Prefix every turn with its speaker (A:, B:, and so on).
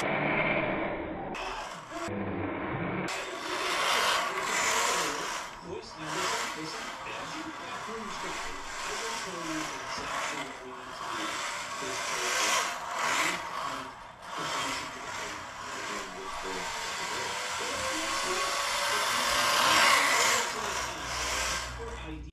A: Wo ist die Liste?